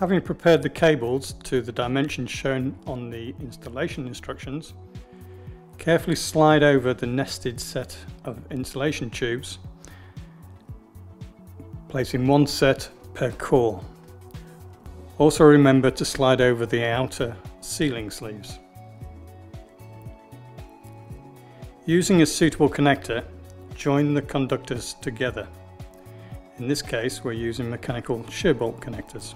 Having prepared the cables to the dimensions shown on the installation instructions, carefully slide over the nested set of insulation tubes, placing one set per core. Also remember to slide over the outer sealing sleeves. Using a suitable connector, join the conductors together. In this case, we're using mechanical shear bolt connectors.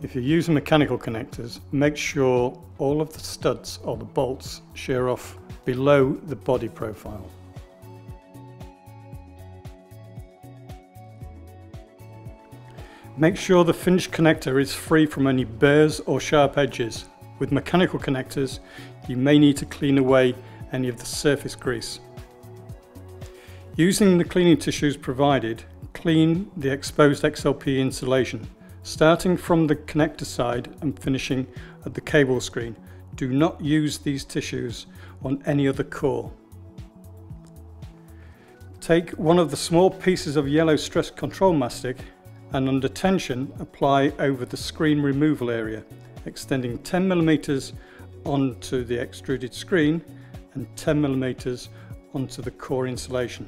If you're using mechanical connectors, make sure all of the studs or the bolts shear off below the body profile. Make sure the finished connector is free from any burrs or sharp edges. With mechanical connectors, you may need to clean away any of the surface grease. Using the cleaning tissues provided, clean the exposed XLP insulation. Starting from the connector side and finishing at the cable screen, do not use these tissues on any other core. Take one of the small pieces of yellow stress control mastic and under tension apply over the screen removal area, extending 10mm onto the extruded screen and 10mm onto the core insulation.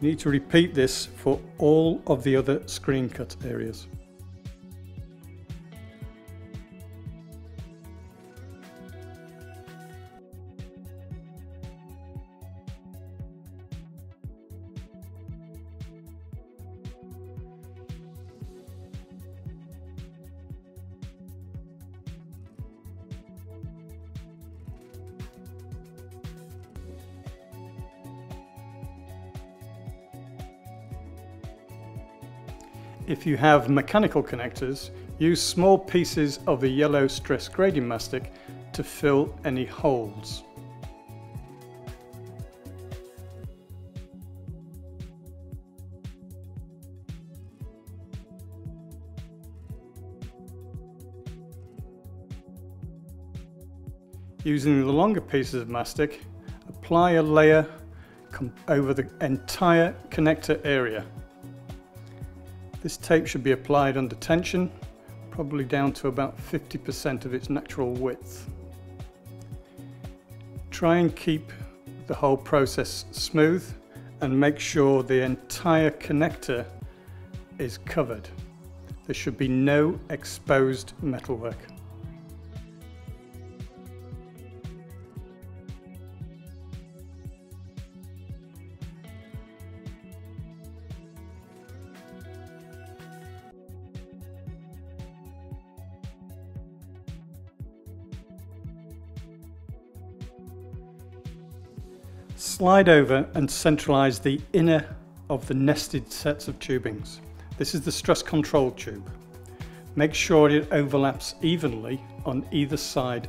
You need to repeat this for all of the other screen cut areas. If you have mechanical connectors, use small pieces of the yellow stress grading mastic to fill any holes. Using the longer pieces of mastic, apply a layer over the entire connector area. This tape should be applied under tension, probably down to about 50% of its natural width. Try and keep the whole process smooth and make sure the entire connector is covered. There should be no exposed metalwork. Slide over and centralise the inner of the nested sets of tubings. This is the stress control tube. Make sure it overlaps evenly on either side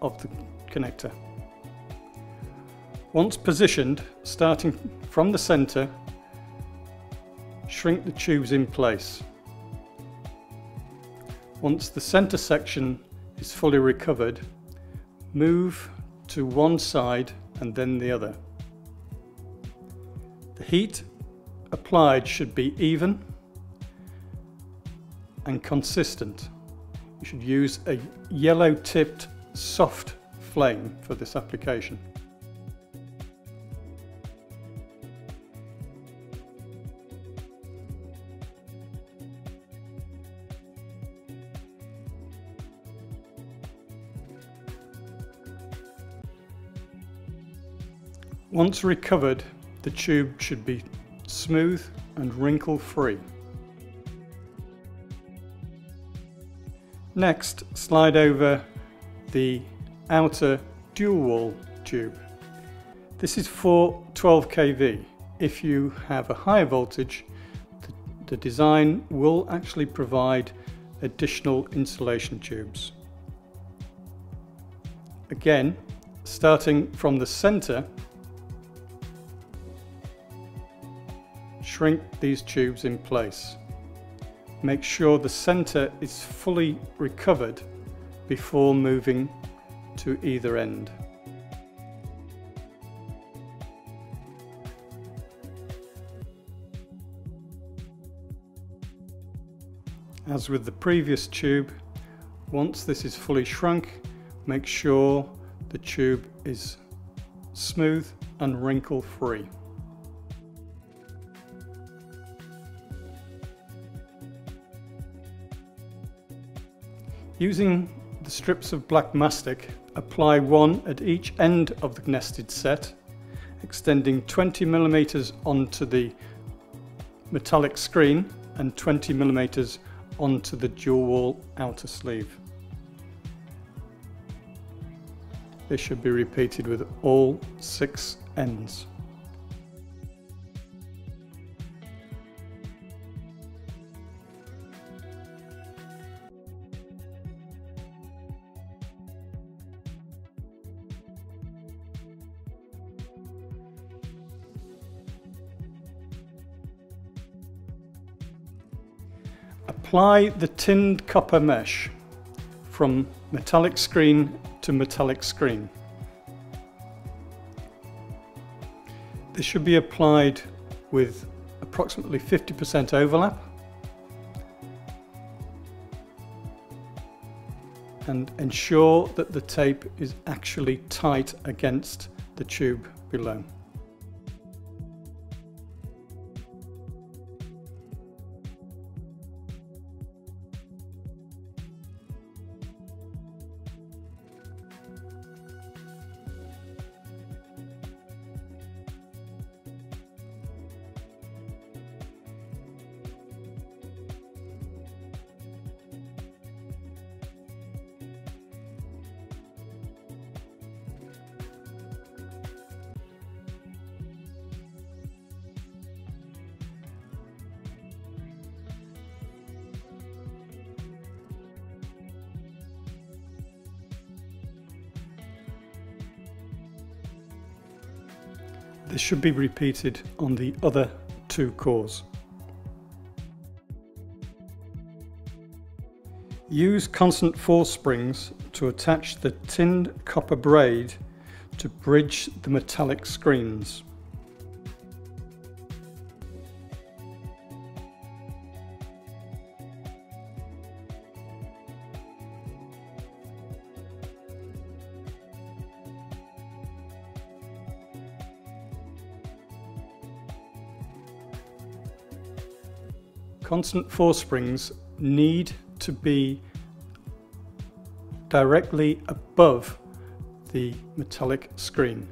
of the connector. Once positioned, starting from the centre, shrink the tubes in place. Once the centre section is fully recovered, move to one side and then the other. The heat applied should be even and consistent. You should use a yellow tipped soft flame for this application. Once recovered, the tube should be smooth and wrinkle free. Next, slide over the outer dual wall tube. This is for 12 kV. If you have a higher voltage, the, the design will actually provide additional insulation tubes. Again, starting from the center, shrink these tubes in place. Make sure the center is fully recovered before moving to either end. As with the previous tube, once this is fully shrunk, make sure the tube is smooth and wrinkle free. Using the strips of black mastic, apply one at each end of the nested set, extending 20 millimeters onto the metallic screen and 20 millimeters onto the dual wall outer sleeve. This should be repeated with all six ends. Apply the tinned copper mesh from metallic screen to metallic screen. This should be applied with approximately 50% overlap and ensure that the tape is actually tight against the tube below. This should be repeated on the other two cores. Use constant force springs to attach the tinned copper braid to bridge the metallic screens. Constant force springs need to be directly above the metallic screen.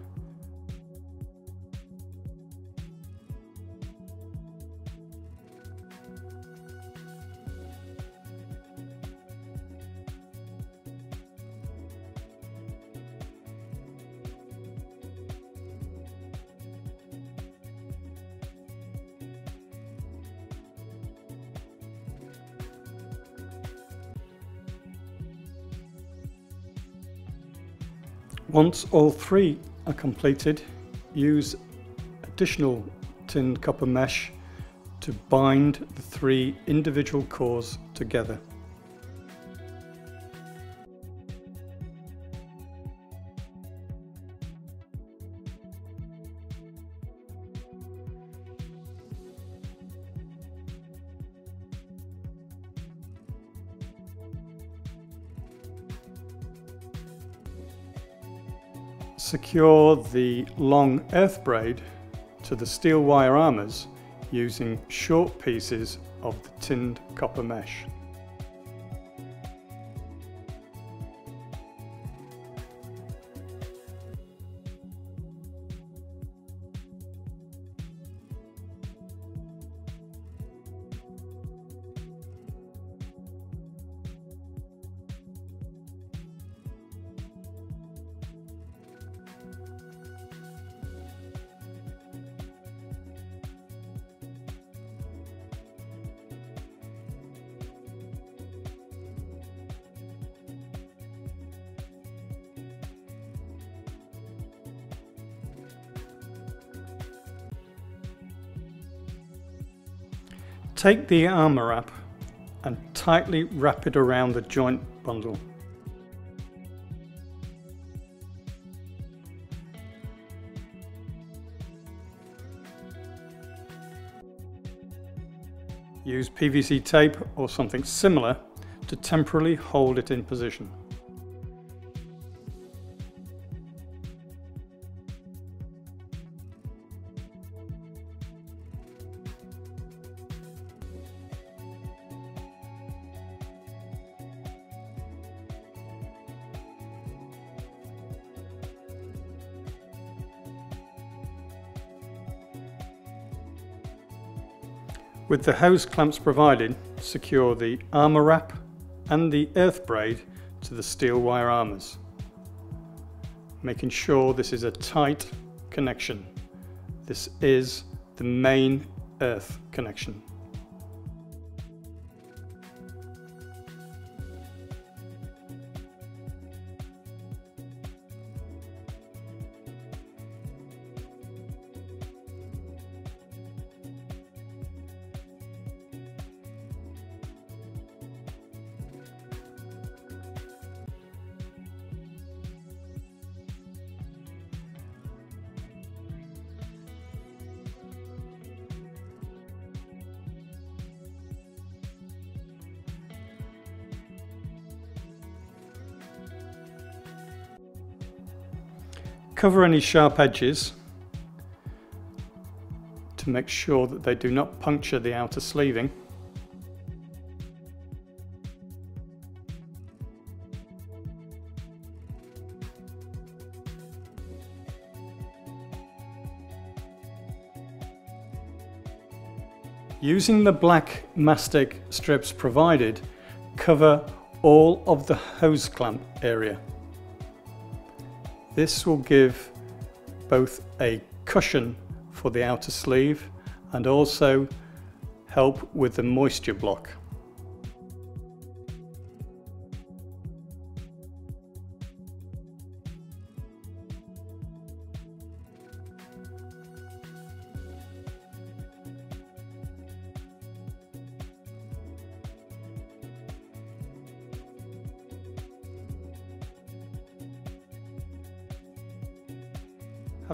Once all three are completed, use additional tin copper mesh to bind the three individual cores together. Secure the long earth braid to the steel wire armours using short pieces of the tinned copper mesh. Take the armour wrap and tightly wrap it around the joint bundle. Use PVC tape or something similar to temporarily hold it in position. With the hose clamps provided, secure the armour wrap and the earth braid to the steel wire armours, making sure this is a tight connection. This is the main earth connection. Cover any sharp edges to make sure that they do not puncture the outer sleeving. Using the black mastic strips provided, cover all of the hose clamp area. This will give both a cushion for the outer sleeve and also help with the moisture block.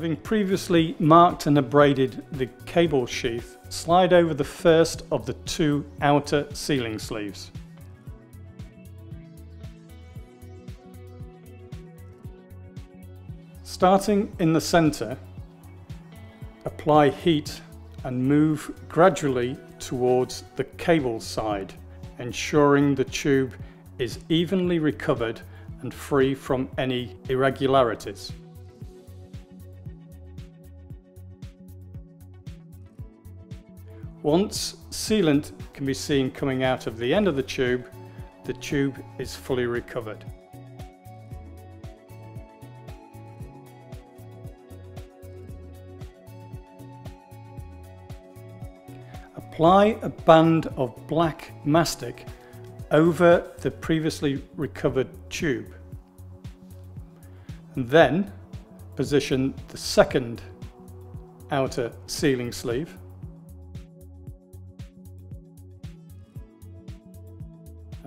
Having previously marked and abraded the cable sheath, slide over the first of the two outer sealing sleeves. Starting in the centre, apply heat and move gradually towards the cable side, ensuring the tube is evenly recovered and free from any irregularities. Once sealant can be seen coming out of the end of the tube, the tube is fully recovered. Apply a band of black mastic over the previously recovered tube. And then position the second outer sealing sleeve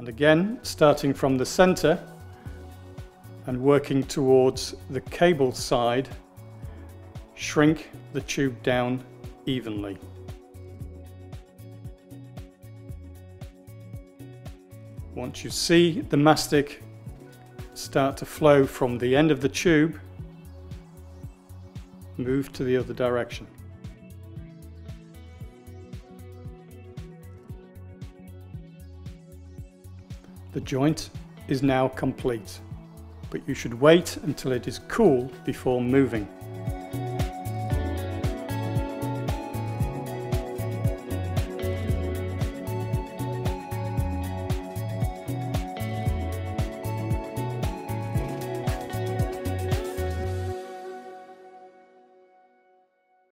Again, starting from the center and working towards the cable side, shrink the tube down evenly. Once you see the mastic start to flow from the end of the tube, move to the other direction. The joint is now complete, but you should wait until it is cool before moving.